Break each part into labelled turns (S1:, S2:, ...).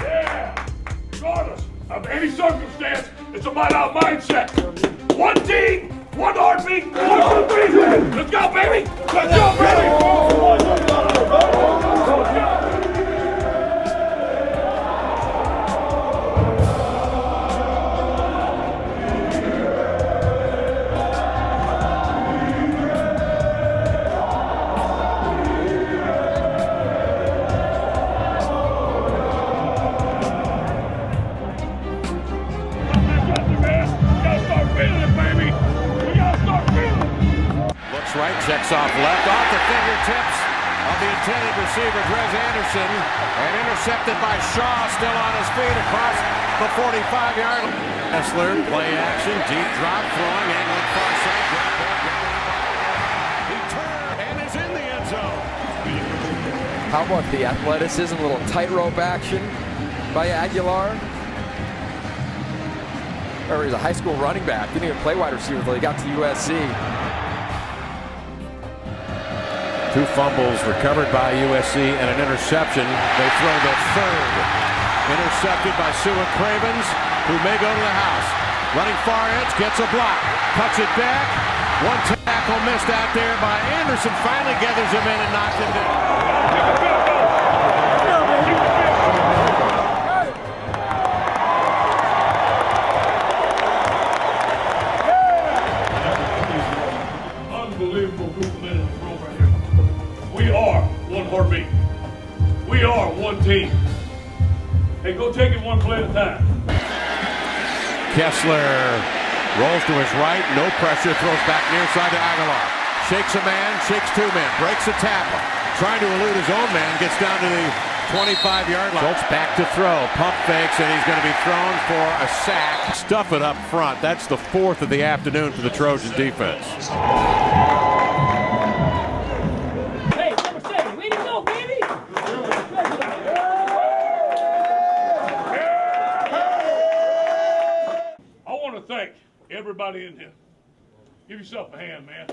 S1: Yeah! Regardless of any circumstance, it's about our mindset. One team, one heartbeat, one three. Let's go, baby!
S2: Right, checks off left, off the fingertips of the intended receiver, Dres Anderson, and intercepted by Shaw, still on his feet across the 45-yard line. Kessler, play action, deep drop, throwing. He turned and is in the end zone.
S3: How about the athleticism, a little tightrope action by Agholor? Or he's a high school running back. Didn't even play wide receiver until he got to USC.
S2: Two fumbles recovered by USC and an interception. They throw the third. Intercepted by Su'a Cravens, who may go to the house. Running far edge, gets a block. Cuts it back. One tackle missed out there by Anderson. Finally gathers him in and knocks him down.
S1: Unbelievable group of men in the room right here. We are one heartbeat. We are one team. Hey, go take it one play at a time.
S2: Kessler rolls to his right, no pressure, throws back near side to Agholor. Shakes a man, shakes two men, breaks a tackle. Trying to elude his own man, gets down to the 25-yard line. Schulz back to throw, pump fakes, and he's going to be thrown for a sack. Stuff it up front. That's the fourth of the afternoon for the Trojan defense.
S4: Hey, number seven, way to go, baby!
S1: I want to thank everybody in here. Give yourself a hand, man.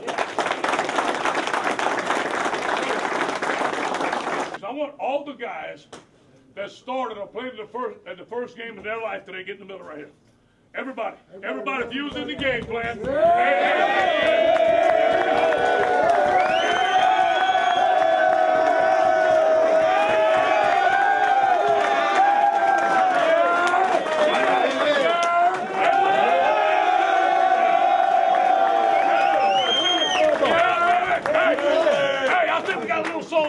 S1: So I want all the guys that started or played the first at the first game of their life today get in the middle right here. Everybody, everybody, if you was in the game plan. Hey,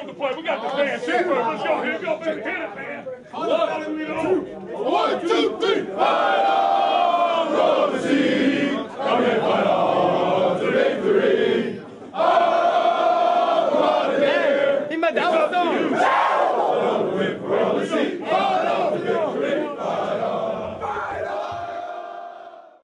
S1: over the plate. We got the band. Six foot. Let's go. Here you go. Hit it, man. One, two, three. Fight on, the. Come and fight on victory. Oh,